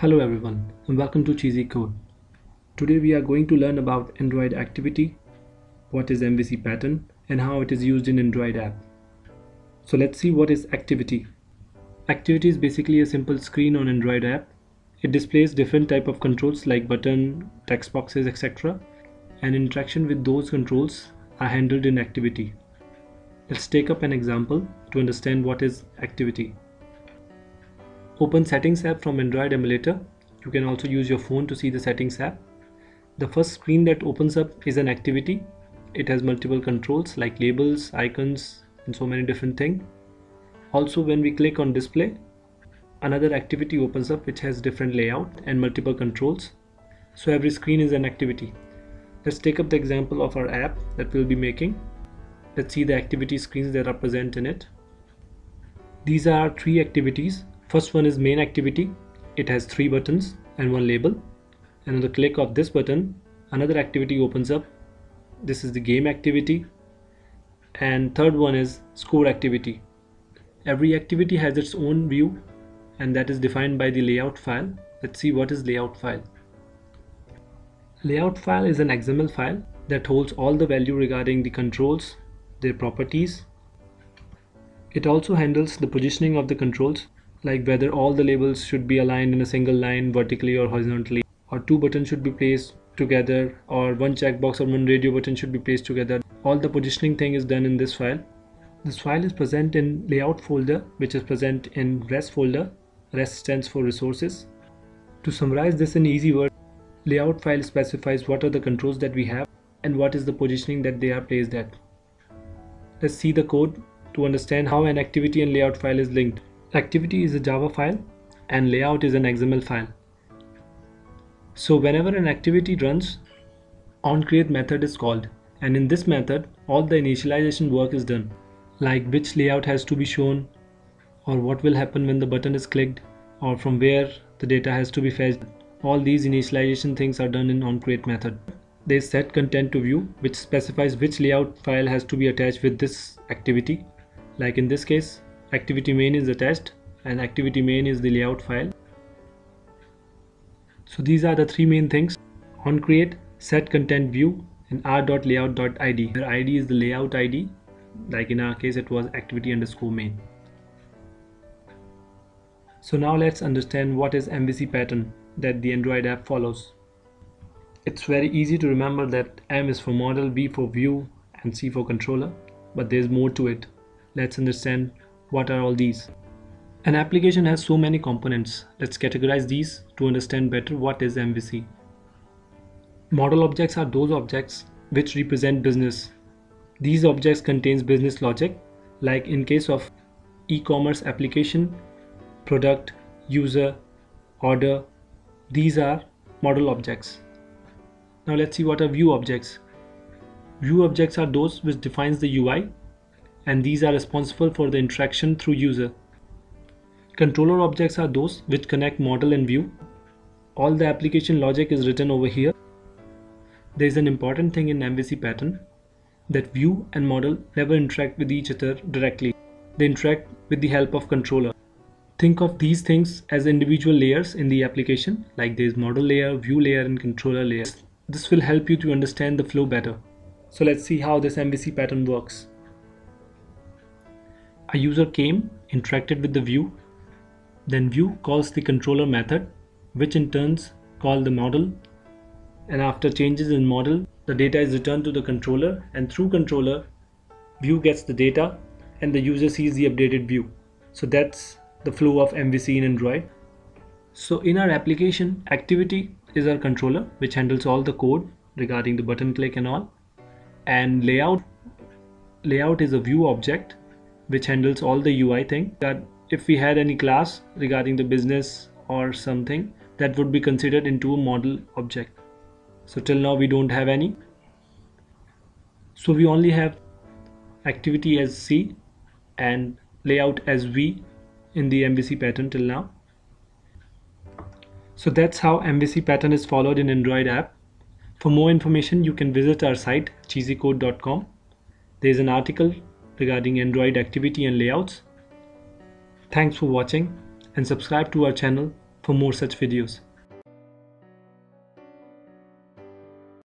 Hello everyone and welcome to Cheezy Code. Today we are going to learn about Android activity, what is MVC pattern and how it is used in Android app. So let's see what is activity. Activity is basically a simple screen on Android app. It displays different type of controls like button, text boxes etc. and interaction with those controls are handled in activity. Let's take up an example to understand what is activity. Open settings app from Android emulator. You can also use your phone to see the settings app. The first screen that opens up is an activity. It has multiple controls like labels, icons and so many different things. Also when we click on display, another activity opens up which has different layout and multiple controls. So every screen is an activity. Let's take up the example of our app that we'll be making. Let's see the activity screens that are present in it. These are three activities First one is main activity. It has three buttons and one label. And on the click of this button, another activity opens up. This is the game activity. And third one is score activity. Every activity has its own view and that is defined by the layout file. Let's see what is layout file. Layout file is an XML file that holds all the value regarding the controls, their properties. It also handles the positioning of the controls like whether all the labels should be aligned in a single line vertically or horizontally or two buttons should be placed together or one checkbox or one radio button should be placed together. All the positioning thing is done in this file. This file is present in layout folder which is present in res folder. Res stands for resources. To summarize this in easy words layout file specifies what are the controls that we have and what is the positioning that they are placed at. Let's see the code to understand how an activity and layout file is linked Activity is a Java file and layout is an XML file. So whenever an activity runs, onCreate method is called and in this method all the initialization work is done like which layout has to be shown or what will happen when the button is clicked or from where the data has to be fetched. All these initialization things are done in onCreate method. They set content to view which specifies which layout file has to be attached with this activity. Like in this case activity main is the test and activity main is the layout file so these are the three main things onCreate set content view and r.layout.id the id is the layout id like in our case it was activity underscore main so now let's understand what is MVC pattern that the Android app follows. It's very easy to remember that M is for model, V for view and C for controller, but there's more to it. Let's understand what are all these? An application has so many components. Let's categorize these to understand better what is MVC. Model objects are those objects which represent business. These objects contains business logic like in case of e-commerce application, product, user, order. These are model objects. Now let's see what are view objects. View objects are those which defines the UI and these are responsible for the interaction through user. Controller objects are those which connect model and view. All the application logic is written over here. There is an important thing in MVC pattern that view and model never interact with each other directly. They interact with the help of controller. Think of these things as individual layers in the application like there is model layer, view layer and controller layer. This will help you to understand the flow better. So let's see how this MVC pattern works. A user came, interacted with the view, then view calls the controller method, which in turns call the model, and after changes in model, the data is returned to the controller, and through controller, view gets the data, and the user sees the updated view. So that's the flow of MVC in Android. So in our application, activity is our controller, which handles all the code regarding the button click and all, and layout layout is a view object which handles all the UI thing that if we had any class regarding the business or something that would be considered into a model object. So till now we don't have any. So we only have activity as C and layout as V in the MVC pattern till now. So that's how MVC pattern is followed in Android app. For more information you can visit our site cheezycode.com. There is an article regarding Android activity and layouts. Thanks for watching and subscribe to our channel for more such videos.